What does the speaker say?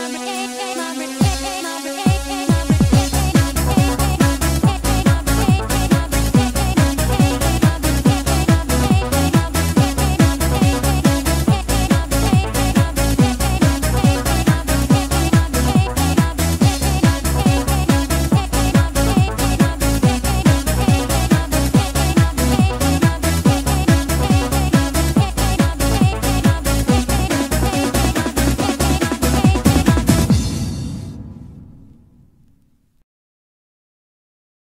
mama, eh, eh, mama, mama.